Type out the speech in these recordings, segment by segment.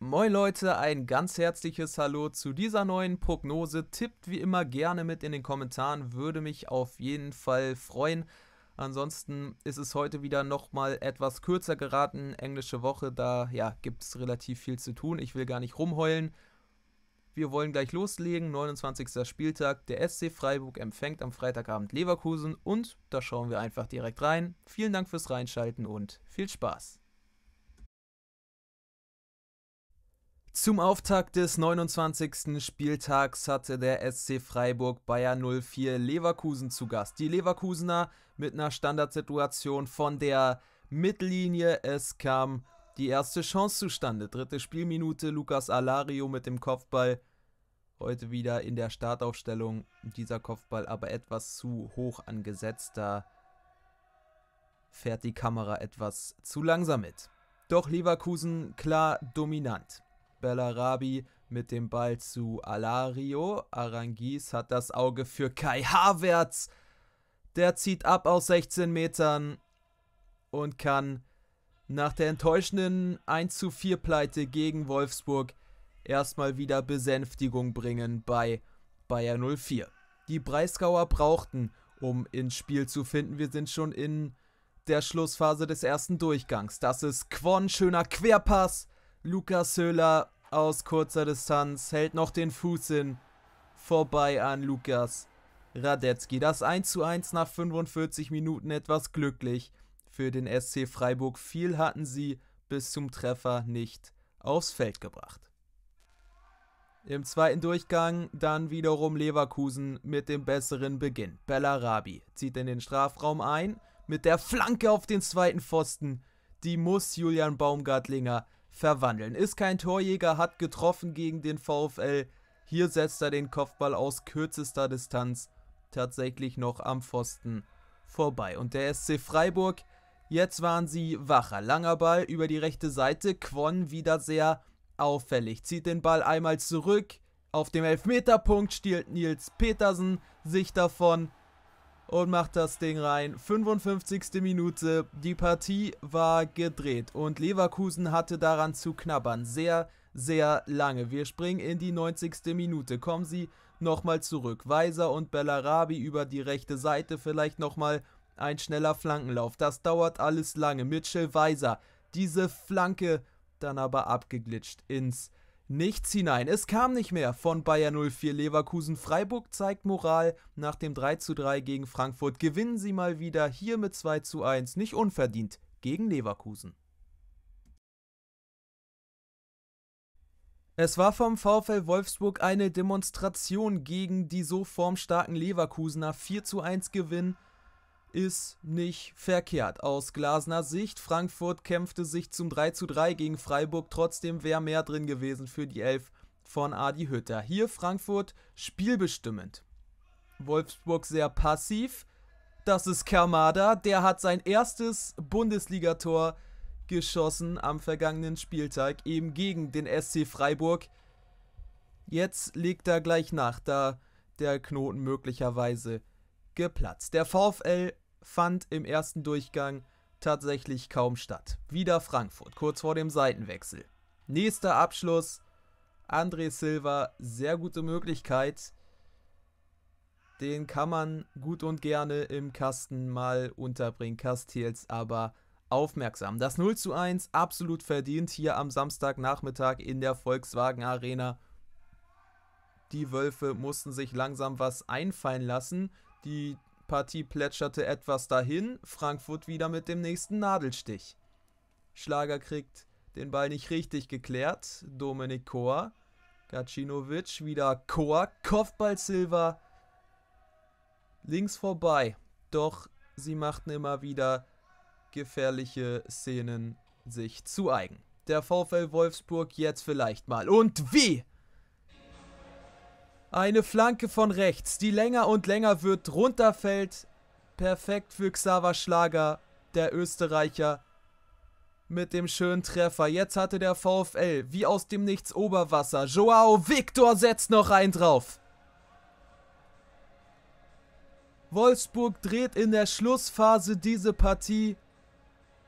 Moin Leute, ein ganz herzliches Hallo zu dieser neuen Prognose. Tippt wie immer gerne mit in den Kommentaren, würde mich auf jeden Fall freuen. Ansonsten ist es heute wieder nochmal etwas kürzer geraten, englische Woche, da ja, gibt es relativ viel zu tun. Ich will gar nicht rumheulen. Wir wollen gleich loslegen. 29. Spieltag. Der SC Freiburg empfängt am Freitagabend Leverkusen und da schauen wir einfach direkt rein. Vielen Dank fürs Reinschalten und viel Spaß. Zum Auftakt des 29. Spieltags hatte der SC Freiburg Bayern 04 Leverkusen zu Gast. Die Leverkusener mit einer Standardsituation von der Mittellinie. Es kam die erste Chance zustande. Dritte Spielminute, Lukas Alario mit dem Kopfball. Heute wieder in der Startaufstellung. Dieser Kopfball aber etwas zu hoch angesetzt. Da fährt die Kamera etwas zu langsam mit. Doch Leverkusen klar dominant. Bellarabi mit dem Ball zu Alario. Arangis hat das Auge für Kai Havertz. Der zieht ab aus 16 Metern und kann nach der enttäuschenden 1 zu 4 Pleite gegen Wolfsburg erstmal wieder Besänftigung bringen bei Bayer 04. Die Breisgauer brauchten, um ins Spiel zu finden. Wir sind schon in der Schlussphase des ersten Durchgangs. Das ist Quon, schöner Querpass. Lukas Höhler aus kurzer Distanz hält noch den Fuß hin. Vorbei an Lukas Radetzky. Das 1 zu 1 nach 45 Minuten etwas glücklich für den SC Freiburg. Viel hatten sie bis zum Treffer nicht aufs Feld gebracht. Im zweiten Durchgang dann wiederum Leverkusen mit dem besseren Beginn. Bellarabi zieht in den Strafraum ein mit der Flanke auf den zweiten Pfosten. Die muss Julian Baumgartlinger verwandeln. Ist kein Torjäger, hat getroffen gegen den VfL. Hier setzt er den Kopfball aus kürzester Distanz tatsächlich noch am Pfosten vorbei. Und der SC Freiburg Jetzt waren sie wacher. Langer Ball über die rechte Seite. Quon wieder sehr auffällig. Zieht den Ball einmal zurück. Auf dem Elfmeterpunkt stiehlt Nils Petersen sich davon und macht das Ding rein. 55. Minute. Die Partie war gedreht und Leverkusen hatte daran zu knabbern. Sehr, sehr lange. Wir springen in die 90. Minute. Kommen sie nochmal zurück. Weiser und Bellarabi über die rechte Seite. Vielleicht nochmal ein schneller Flankenlauf. Das dauert alles lange. Mitchell Weiser. Diese Flanke dann aber abgeglitscht ins Nichts hinein. Es kam nicht mehr von Bayer 04 Leverkusen. Freiburg zeigt Moral. Nach dem 3 zu 3 gegen Frankfurt gewinnen sie mal wieder hier mit 2 zu 1. Nicht unverdient gegen Leverkusen. Es war vom VfL Wolfsburg eine Demonstration gegen die so formstarken Leverkusener. 4 zu 1 Gewinn ist nicht verkehrt. Aus Glasner Sicht, Frankfurt kämpfte sich zum 3 zu 3 gegen Freiburg, trotzdem wäre mehr drin gewesen für die Elf von Adi Hütter. Hier Frankfurt spielbestimmend. Wolfsburg sehr passiv. Das ist Kermada, der hat sein erstes Bundesligator geschossen am vergangenen Spieltag, eben gegen den SC Freiburg. Jetzt legt er gleich nach, da der Knoten möglicherweise geplatzt. Der VfL fand im ersten Durchgang tatsächlich kaum statt. Wieder Frankfurt, kurz vor dem Seitenwechsel. Nächster Abschluss. André Silva, sehr gute Möglichkeit. Den kann man gut und gerne im Kasten mal unterbringen. Castells aber aufmerksam. Das 0 zu 1 absolut verdient hier am Samstagnachmittag in der Volkswagen Arena. Die Wölfe mussten sich langsam was einfallen lassen. Die Partie plätscherte etwas dahin, Frankfurt wieder mit dem nächsten Nadelstich. Schlager kriegt den Ball nicht richtig geklärt, Dominik Kor. Gacinovic, wieder Kor, Kopfball Silva. Links vorbei, doch sie machten immer wieder gefährliche Szenen sich zu eigen. Der VfL Wolfsburg jetzt vielleicht mal. Und wie? Eine Flanke von rechts, die länger und länger wird, runterfällt. Perfekt für Xaver Schlager, der Österreicher. Mit dem schönen Treffer. Jetzt hatte der VfL wie aus dem Nichts Oberwasser. Joao Victor setzt noch einen drauf. Wolfsburg dreht in der Schlussphase diese Partie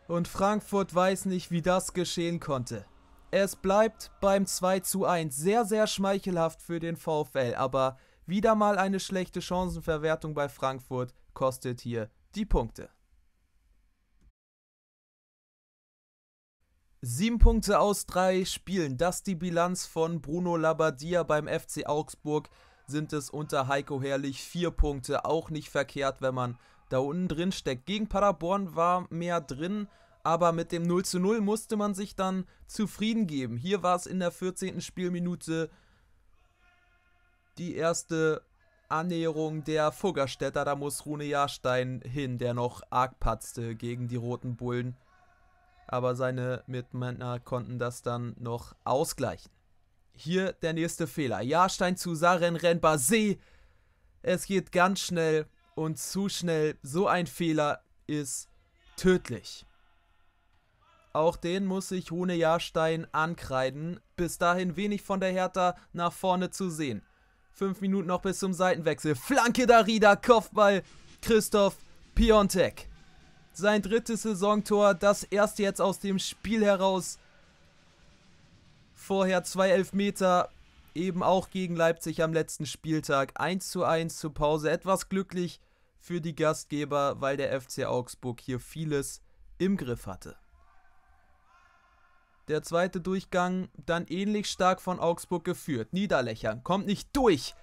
und Frankfurt weiß nicht, wie das geschehen konnte. Es bleibt beim 2 zu 1. Sehr, sehr schmeichelhaft für den VfL, aber wieder mal eine schlechte Chancenverwertung bei Frankfurt kostet hier die Punkte. Sieben Punkte aus drei Spielen. Das die Bilanz von Bruno Labbadia beim FC Augsburg. Sind es unter Heiko Herrlich vier Punkte. Auch nicht verkehrt, wenn man da unten drin steckt. Gegen Paderborn war mehr drin, aber mit dem 0 zu 0 musste man sich dann zufrieden geben. Hier war es in der 14. Spielminute die erste Annäherung der Fuggerstädter. Da muss Rune Jahrstein hin, der noch arg patzte gegen die Roten Bullen aber seine Mitmänner konnten das dann noch ausgleichen. Hier der nächste Fehler. Jahrstein zu Saren Renbase. Es geht ganz schnell und zu schnell. So ein Fehler ist tödlich. Auch den muss sich Rune Jahrstein ankreiden. Bis dahin wenig von der Hertha nach vorne zu sehen. Fünf Minuten noch bis zum Seitenwechsel. Flanke Darida, Kopfball. Christoph Piontek. Sein drittes Saisontor, das erste jetzt aus dem Spiel heraus. Vorher zwei Elfmeter, eben auch gegen Leipzig am letzten Spieltag. 1 zu 1 zur Pause. Etwas glücklich für die Gastgeber, weil der FC Augsburg hier vieles im Griff hatte. Der zweite Durchgang dann ähnlich stark von Augsburg geführt. Niederlechern kommt nicht durch.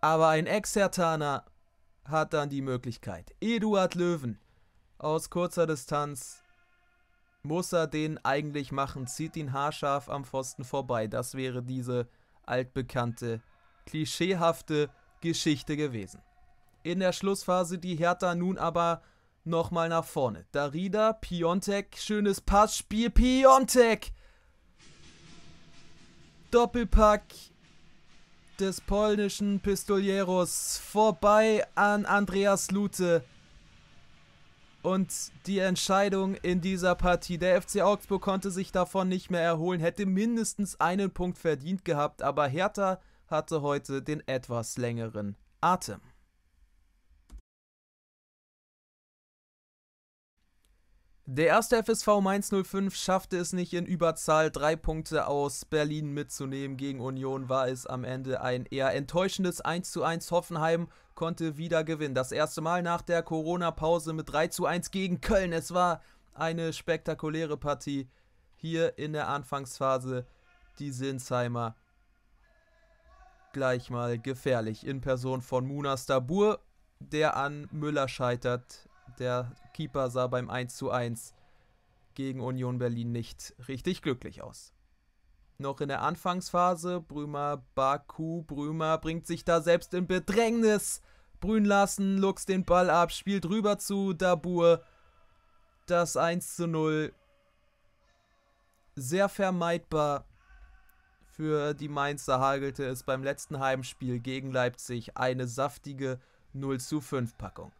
Aber ein Exertaner hat dann die Möglichkeit. Eduard Löwen aus kurzer Distanz muss er den eigentlich machen, zieht ihn haarscharf am Pfosten vorbei. Das wäre diese altbekannte, klischeehafte Geschichte gewesen. In der Schlussphase die Hertha nun aber nochmal nach vorne. Darida, Piontek, schönes Passspiel, Piontek! Doppelpack des polnischen Pistolieros vorbei an Andreas Lute. Und die Entscheidung in dieser Partie, der FC Augsburg konnte sich davon nicht mehr erholen, hätte mindestens einen Punkt verdient gehabt, aber Hertha hatte heute den etwas längeren Atem. Der erste FSV Mainz 05 schaffte es nicht in Überzahl, drei Punkte aus Berlin mitzunehmen. Gegen Union war es am Ende ein eher enttäuschendes 1:1. Hoffenheim konnte wieder gewinnen. Das erste Mal nach der Corona-Pause mit 3:1 gegen Köln. Es war eine spektakuläre Partie hier in der Anfangsphase. Die Sinsheimer gleich mal gefährlich in Person von Munas Dabur, der an Müller scheitert der Keeper sah beim 1:1 gegen Union Berlin nicht richtig glücklich aus. Noch in der Anfangsphase, Brümer, Baku, Brümer bringt sich da selbst in Bedrängnis. Brün lassen, Lux den Ball ab, spielt rüber zu Dabur. Das 1 zu 0. Sehr vermeidbar. Für die Mainzer hagelte es beim letzten Heimspiel gegen Leipzig eine saftige 0 zu 5 Packung.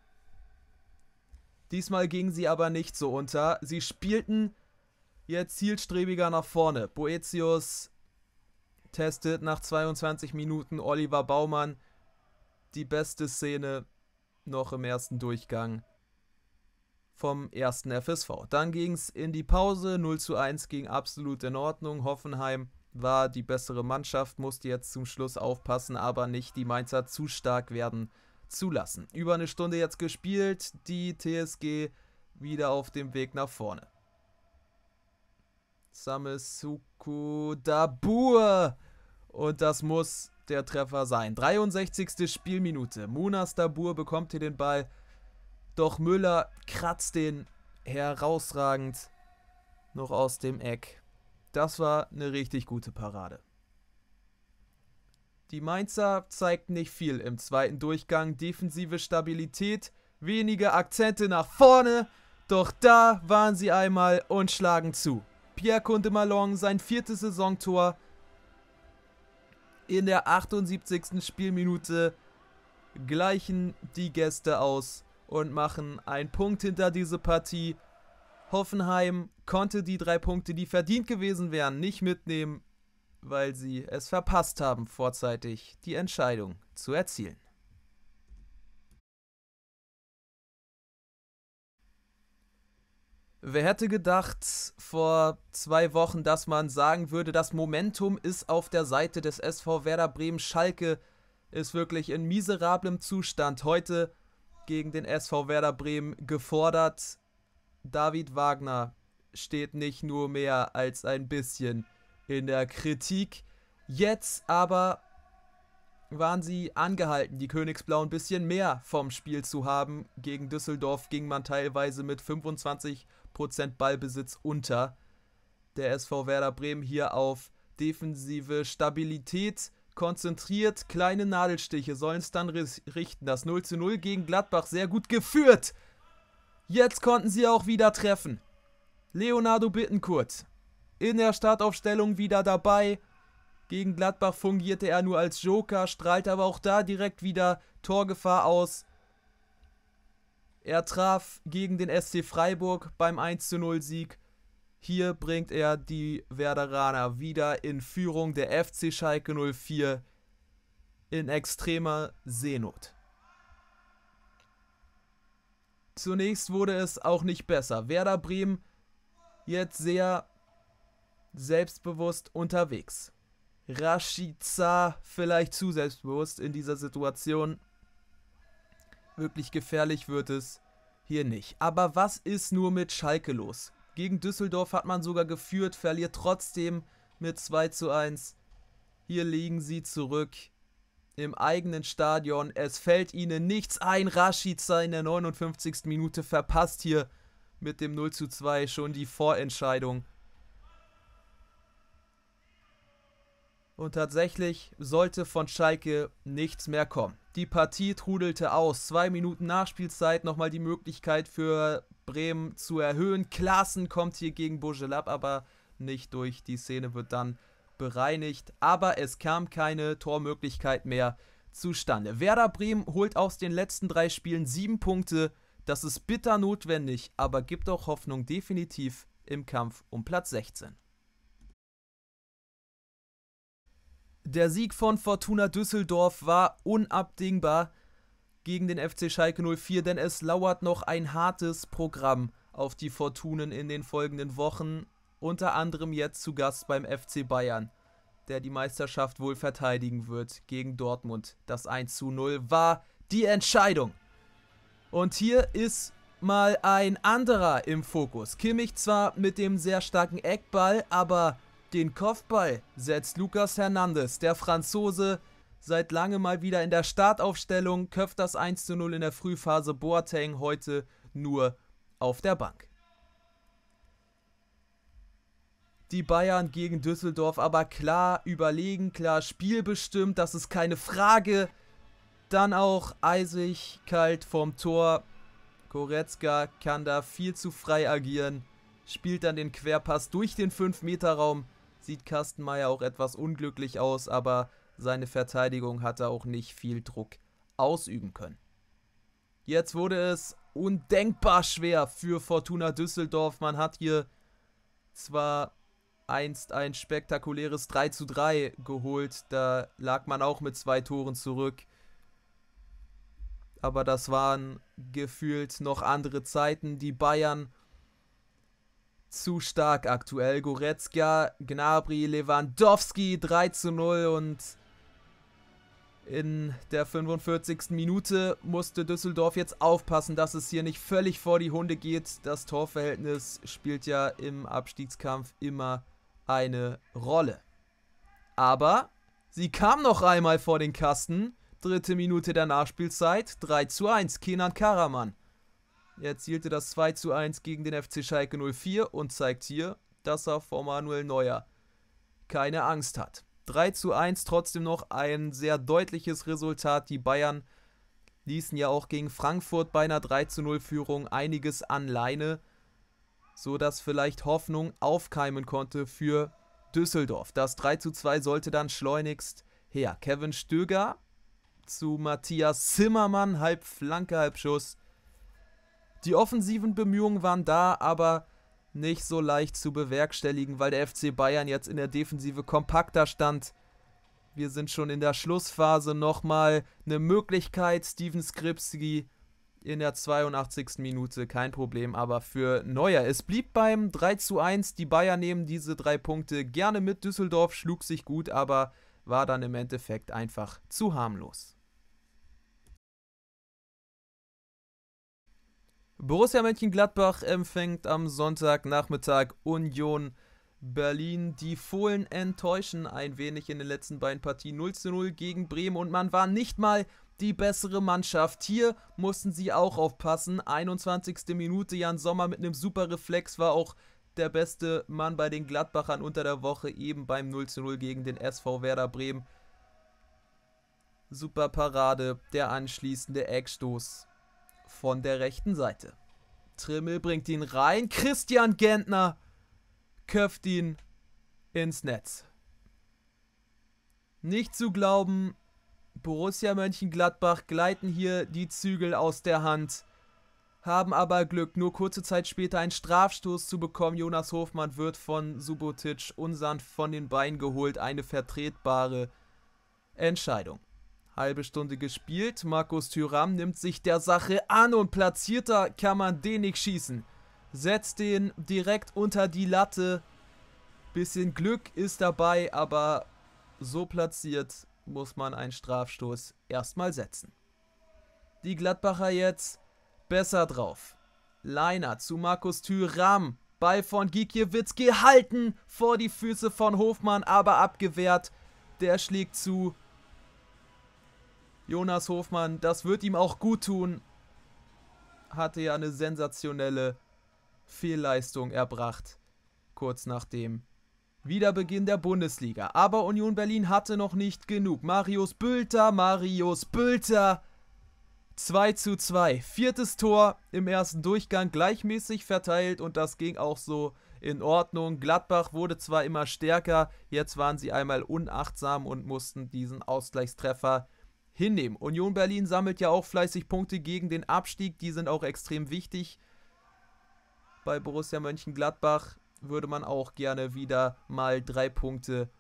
Diesmal ging sie aber nicht so unter. Sie spielten jetzt zielstrebiger nach vorne. Boetius testet nach 22 Minuten Oliver Baumann die beste Szene noch im ersten Durchgang vom ersten FSV. Dann ging es in die Pause. 0 zu 1 ging absolut in Ordnung. Hoffenheim war die bessere Mannschaft, musste jetzt zum Schluss aufpassen, aber nicht die Mainzer zu stark werden zulassen. Über eine Stunde jetzt gespielt, die TSG wieder auf dem Weg nach vorne. Samesuku Dabur. Und das muss der Treffer sein. 63. Spielminute. Munas Dabur bekommt hier den Ball. Doch Müller kratzt den herausragend noch aus dem Eck. Das war eine richtig gute Parade. Die Mainzer zeigten nicht viel im zweiten Durchgang. Defensive Stabilität, wenige Akzente nach vorne. Doch da waren sie einmal und schlagen zu. Pierre Kunde sein viertes Saisontor in der 78. Spielminute gleichen die Gäste aus und machen einen Punkt hinter diese Partie. Hoffenheim konnte die drei Punkte, die verdient gewesen wären, nicht mitnehmen weil sie es verpasst haben, vorzeitig die Entscheidung zu erzielen. Wer hätte gedacht vor zwei Wochen, dass man sagen würde, das Momentum ist auf der Seite des SV Werder Bremen. Schalke ist wirklich in miserablem Zustand. Heute gegen den SV Werder Bremen gefordert. David Wagner steht nicht nur mehr als ein bisschen in der Kritik. Jetzt aber waren sie angehalten, die Königsblau ein bisschen mehr vom Spiel zu haben. Gegen Düsseldorf ging man teilweise mit 25 Prozent Ballbesitz unter. Der SV Werder Bremen hier auf defensive Stabilität konzentriert. Kleine Nadelstiche sollen es dann richten. Das 0 zu 0 gegen Gladbach sehr gut geführt. Jetzt konnten sie auch wieder treffen. Leonardo Bittenkurt in der Startaufstellung wieder dabei. Gegen Gladbach fungierte er nur als Joker, strahlt aber auch da direkt wieder Torgefahr aus. Er traf gegen den SC Freiburg beim 1:0 Sieg. Hier bringt er die Werderaner wieder in Führung der FC Schalke 04 in extremer Seenot. Zunächst wurde es auch nicht besser. Werder Bremen jetzt sehr selbstbewusst unterwegs. Rashica vielleicht zu selbstbewusst in dieser Situation. Wirklich gefährlich wird es hier nicht. Aber was ist nur mit Schalke los? Gegen Düsseldorf hat man sogar geführt, verliert trotzdem mit 2 zu 1. Hier liegen sie zurück im eigenen Stadion. Es fällt ihnen nichts ein. Rashica in der 59. Minute verpasst hier mit dem 0 zu 2 schon die Vorentscheidung. Und tatsächlich sollte von Schalke nichts mehr kommen. Die Partie trudelte aus. Zwei Minuten Nachspielzeit, nochmal die Möglichkeit für Bremen zu erhöhen. Klaassen kommt hier gegen Bogelab, aber nicht durch. Die Szene wird dann bereinigt. Aber es kam keine Tormöglichkeit mehr zustande. Werder Bremen holt aus den letzten drei Spielen sieben Punkte. Das ist bitter notwendig, aber gibt auch Hoffnung definitiv im Kampf um Platz 16. Der Sieg von Fortuna Düsseldorf war unabdingbar gegen den FC Schalke 04, denn es lauert noch ein hartes Programm auf die Fortunen in den folgenden Wochen, unter anderem jetzt zu Gast beim FC Bayern, der die Meisterschaft wohl verteidigen wird gegen Dortmund. Das 1 zu 0 war die Entscheidung. Und hier ist mal ein anderer im Fokus. Kimmich zwar mit dem sehr starken Eckball, aber den Kopfball setzt Lucas Hernandez, der Franzose, seit langem mal wieder in der Startaufstellung, köpft das 1 zu 0 in der Frühphase. Boateng heute nur auf der Bank. Die Bayern gegen Düsseldorf aber klar überlegen, klar spielbestimmt, das ist keine Frage. Dann auch eisig kalt vom Tor. Goretzka kann da viel zu frei agieren, spielt dann den Querpass durch den 5-Meter-Raum sieht Kastenmeier auch etwas unglücklich aus, aber seine Verteidigung hat er auch nicht viel Druck ausüben können. Jetzt wurde es undenkbar schwer für Fortuna Düsseldorf. Man hat hier zwar einst ein spektakuläres 3 zu 3 geholt, da lag man auch mit zwei Toren zurück. Aber das waren gefühlt noch andere Zeiten. Die Bayern zu stark aktuell. Goretzka, Gnabry, Lewandowski 3 zu 0 und in der 45. Minute musste Düsseldorf jetzt aufpassen, dass es hier nicht völlig vor die Hunde geht. Das Torverhältnis spielt ja im Abstiegskampf immer eine Rolle. Aber sie kam noch einmal vor den Kasten. Dritte Minute der Nachspielzeit. 3 zu 1. Kenan Karaman er erzielte das 2 zu 1 gegen den FC Schalke 04 und zeigt hier, dass er vor Manuel Neuer keine Angst hat. 3 zu 1 trotzdem noch ein sehr deutliches Resultat. Die Bayern ließen ja auch gegen Frankfurt bei einer 3 zu 0 Führung einiges an Leine, sodass vielleicht Hoffnung aufkeimen konnte für Düsseldorf. Das 3 zu 2 sollte dann schleunigst her. Kevin Stöger zu Matthias Zimmermann, halb Flanke, halb Schuss. Die offensiven Bemühungen waren da, aber nicht so leicht zu bewerkstelligen, weil der FC Bayern jetzt in der Defensive kompakter stand. Wir sind schon in der Schlussphase nochmal eine Möglichkeit. Steven Skripski in der 82. Minute, kein Problem, aber für Neuer. Es blieb beim 3 zu 1. Die Bayern nehmen diese drei Punkte gerne mit. Düsseldorf schlug sich gut, aber war dann im Endeffekt einfach zu harmlos. Borussia Mönchengladbach empfängt am Sonntagnachmittag Union Berlin. Die Fohlen enttäuschen ein wenig in den letzten beiden Partien 0 zu 0 gegen Bremen und man war nicht mal die bessere Mannschaft. Hier mussten sie auch aufpassen. 21. Minute, Jan Sommer mit einem super Reflex war auch der beste Mann bei den Gladbachern unter der Woche, eben beim 0 zu 0 gegen den SV Werder Bremen. Super Parade, der anschließende Eckstoß von der rechten Seite. Trimmel bringt ihn rein. Christian Gentner köpft ihn ins Netz. Nicht zu glauben, Borussia Mönchengladbach gleiten hier die Zügel aus der Hand, haben aber Glück, nur kurze Zeit später einen Strafstoß zu bekommen. Jonas Hofmann wird von Subotic unsanft von den Beinen geholt. Eine vertretbare Entscheidung. Halbe Stunde gespielt. Markus Thüram nimmt sich der Sache an und platzierter kann man den nicht schießen. Setzt den direkt unter die Latte. Bisschen Glück ist dabei, aber so platziert muss man einen Strafstoß erstmal setzen. Die Gladbacher jetzt besser drauf. Leiner zu Markus Thüram. Ball von Gikiewicz gehalten vor die Füße von Hofmann, aber abgewehrt. Der schlägt zu. Jonas Hofmann, das wird ihm auch gut tun. Hatte ja eine sensationelle Fehlleistung erbracht. Kurz nach dem Wiederbeginn der Bundesliga. Aber Union Berlin hatte noch nicht genug. Marius Bülter, Marius Bülter. 2 zu 2. Viertes Tor im ersten Durchgang gleichmäßig verteilt und das ging auch so in Ordnung. Gladbach wurde zwar immer stärker, jetzt waren sie einmal unachtsam und mussten diesen Ausgleichstreffer hinnehmen. Union Berlin sammelt ja auch fleißig Punkte gegen den Abstieg, die sind auch extrem wichtig. Bei Borussia Mönchengladbach würde man auch gerne wieder mal drei Punkte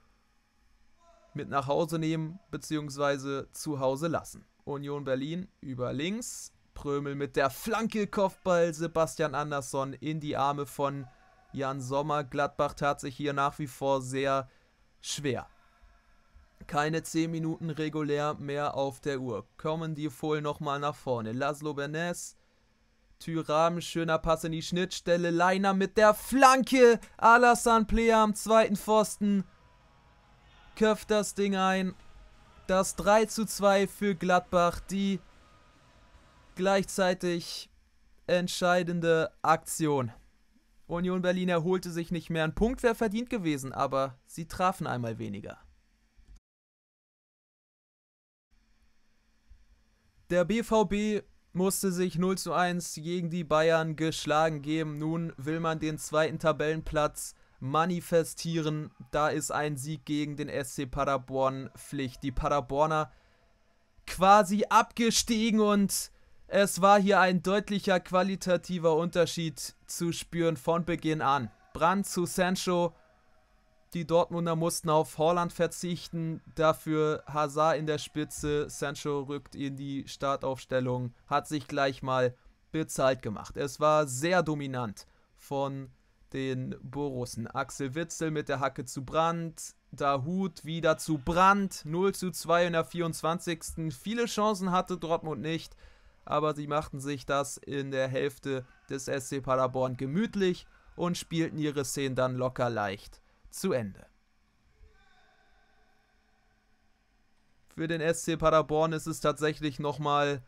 mit nach Hause nehmen bzw. zu Hause lassen. Union Berlin über links, Prömel mit der Flanke, Kopfball, Sebastian Andersson in die Arme von Jan Sommer. Gladbach tat sich hier nach wie vor sehr schwer. Keine 10 Minuten regulär mehr auf der Uhr. Kommen die Fohlen nochmal nach vorne. Laszlo Bernes. Tyram, schöner Pass in die Schnittstelle. Leiner mit der Flanke. Alassane Player am zweiten Pfosten. Köpft das Ding ein. Das 3 zu 2 für Gladbach. Die gleichzeitig entscheidende Aktion. Union Berlin erholte sich nicht mehr. Ein Punkt wäre verdient gewesen, aber sie trafen einmal weniger. Der BVB musste sich 0 zu 1 gegen die Bayern geschlagen geben. Nun will man den zweiten Tabellenplatz manifestieren. Da ist ein Sieg gegen den SC Paderborn Pflicht. Die Paderborner quasi abgestiegen und es war hier ein deutlicher qualitativer Unterschied zu spüren von Beginn an. Brand zu Sancho die Dortmunder mussten auf Holland verzichten, dafür Hazard in der Spitze. Sancho rückt in die Startaufstellung, hat sich gleich mal bezahlt gemacht. Es war sehr dominant von den Borussen. Axel Witzel mit der Hacke zu Brand, Dahut wieder zu Brand, 0 zu 2 in der 24. Viele Chancen hatte Dortmund nicht, aber sie machten sich das in der Hälfte des SC Paderborn gemütlich und spielten ihre Szenen dann locker leicht zu Ende. Für den SC Paderborn ist es tatsächlich nochmal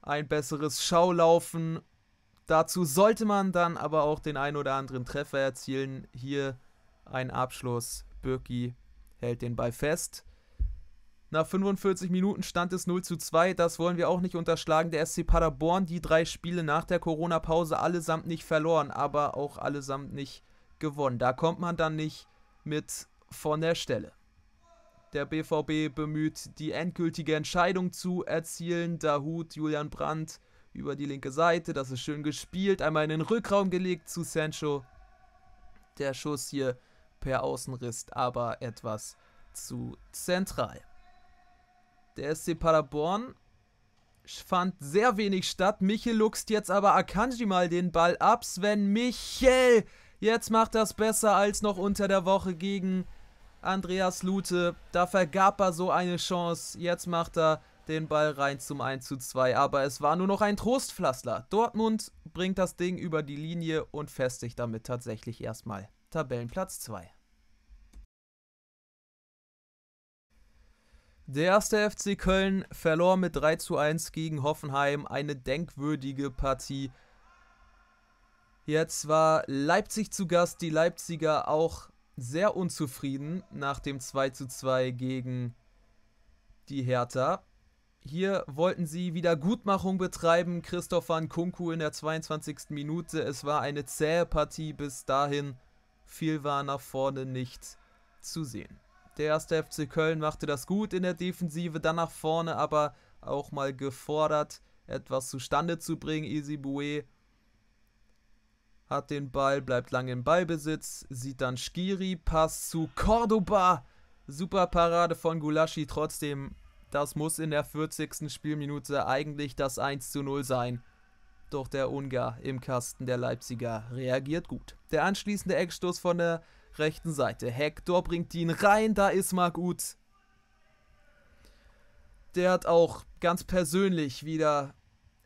ein besseres Schaulaufen. Dazu sollte man dann aber auch den ein oder anderen Treffer erzielen. Hier ein Abschluss. Birki hält den Ball fest. Nach 45 Minuten stand es 0 zu 2. Das wollen wir auch nicht unterschlagen. Der SC Paderborn, die drei Spiele nach der Corona-Pause allesamt nicht verloren, aber auch allesamt nicht gewonnen. Da kommt man dann nicht mit von der Stelle. Der BVB bemüht, die endgültige Entscheidung zu erzielen. Dahut, Julian Brandt über die linke Seite. Das ist schön gespielt. Einmal in den Rückraum gelegt zu Sancho. Der Schuss hier per Außenriss, aber etwas zu zentral. Der SC Paderborn fand sehr wenig statt. Michel luchst jetzt aber Akanji mal den Ball ab. Sven Michel, jetzt macht das besser als noch unter der Woche gegen Andreas Lute. Da vergab er so eine Chance. Jetzt macht er den Ball rein zum 1 zu 2. Aber es war nur noch ein Trostpflaster. Dortmund bringt das Ding über die Linie und festigt damit tatsächlich erstmal Tabellenplatz 2. Der erste FC Köln verlor mit 3 zu 1 gegen Hoffenheim. Eine denkwürdige Partie. Jetzt war Leipzig zu Gast, die Leipziger auch sehr unzufrieden nach dem 2 zu 2 gegen die Hertha. Hier wollten sie Wiedergutmachung betreiben. Christopher Nkunku in der 22. Minute. Es war eine zähe Partie bis dahin. Viel war nach vorne nicht zu sehen. Der erste FC Köln machte das gut in der Defensive, dann nach vorne aber auch mal gefordert, etwas zustande zu bringen. Easy Boué hat den Ball, bleibt lange im Ballbesitz, sieht dann Skiri, Pass zu Cordoba. Super Parade von Gulaschi, trotzdem, das muss in der 40. Spielminute eigentlich das 1 zu 0 sein. Doch der Ungar im Kasten der Leipziger reagiert gut. Der anschließende Eckstoß von der rechten Seite. Hector bringt ihn rein, da ist gut. Der hat auch ganz persönlich wieder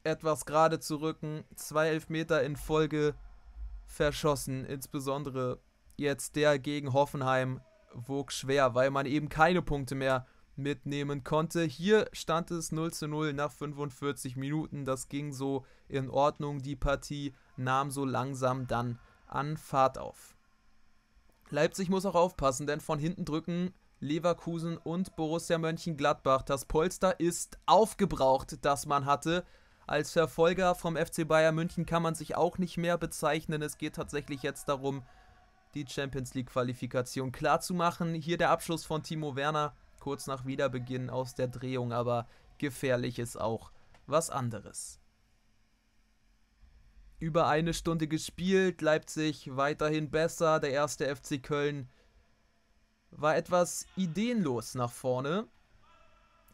etwas gerade zu rücken. Zwei Elfmeter in Folge verschossen. Insbesondere jetzt der gegen Hoffenheim wog schwer, weil man eben keine Punkte mehr mitnehmen konnte. Hier stand es 0 zu 0 nach 45 Minuten. Das ging so in Ordnung. Die Partie nahm so langsam dann an Fahrt auf. Leipzig muss auch aufpassen, denn von hinten drücken Leverkusen und Borussia Mönchengladbach. Das Polster ist aufgebraucht, das man hatte. Als Verfolger vom FC Bayern München kann man sich auch nicht mehr bezeichnen. Es geht tatsächlich jetzt darum, die Champions League Qualifikation klar zu machen. Hier der Abschluss von Timo Werner kurz nach Wiederbeginn aus der Drehung, aber gefährlich ist auch was anderes über eine Stunde gespielt. Leipzig weiterhin besser. Der erste FC Köln war etwas ideenlos nach vorne.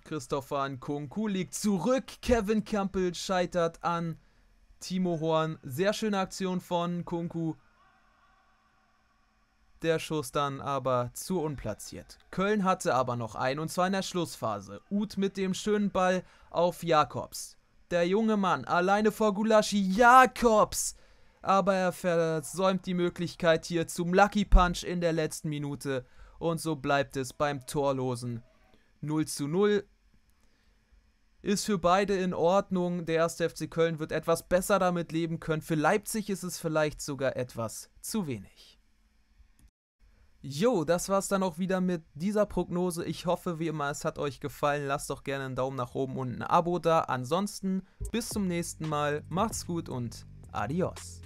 Christopher Nkunku liegt zurück. Kevin Campbell scheitert an Timo Horn. Sehr schöne Aktion von Nkunku. Der Schuss dann aber zu unplatziert. Köln hatte aber noch einen und zwar in der Schlussphase. Uth mit dem schönen Ball auf Jakobs der junge Mann alleine vor Gulaschi Jakobs. Aber er versäumt die Möglichkeit hier zum Lucky Punch in der letzten Minute. Und so bleibt es beim Torlosen 0 zu 0. Ist für beide in Ordnung. Der erste FC Köln wird etwas besser damit leben können. Für Leipzig ist es vielleicht sogar etwas zu wenig. Jo, das war's dann auch wieder mit dieser Prognose. Ich hoffe, wie immer, es hat euch gefallen. Lasst doch gerne einen Daumen nach oben und ein Abo da. Ansonsten, bis zum nächsten Mal. Macht's gut und adios.